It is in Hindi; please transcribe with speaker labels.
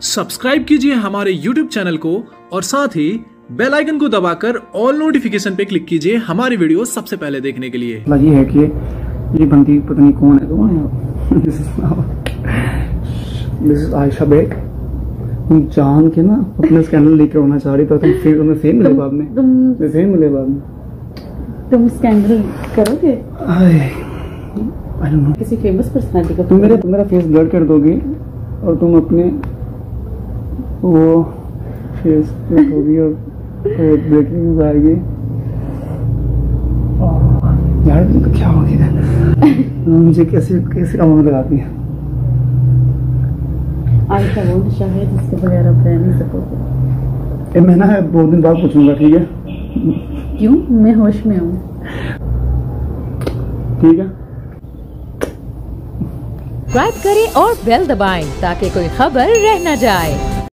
Speaker 1: सब्सक्राइब कीजिए हमारे YouTube चैनल को और साथ ही बेल आइकन को दबाकर ऑल नोटिफिकेशन पे क्लिक कीजिए हमारी वीडियो सबसे पहले देखने के लिए।
Speaker 2: मसला ये है कि ये बंदी पता नहीं कौन है कौन है। दिस इज़ आयशा बेग तुम जान के ना अपने स्कैंडल लेकर होना चाह रही तो तुम फेम तुम्हें फेम मिले बाद में।
Speaker 3: तुम
Speaker 2: तुम्हें फेम मिले बाद में।
Speaker 3: तुम स्कैंडल करोगे?
Speaker 2: आई डोंट नो
Speaker 3: किसी फ़ेमस पर्सनालिटी का
Speaker 2: तुम मेरे तुम मेरा फेस ब्लर कर दोगी और तुम अपने वो फेस होगी और ब्रेकिंग आएगी। यार तुमको क्या हो गया? मुझे कैसे कैसे काम में लगाती है?
Speaker 3: आयशा वो नशा है जिसके बगैर आप रह नहीं सकोगे
Speaker 2: मैं ना दो दिन बाद पूछूँगा ठीक है?
Speaker 3: क्यों? मैं होश में हूँ।
Speaker 2: ठीक है।
Speaker 4: सब्सक्राइब करें और बेल दबाएँ ताकि कोई खबर रह न जाए।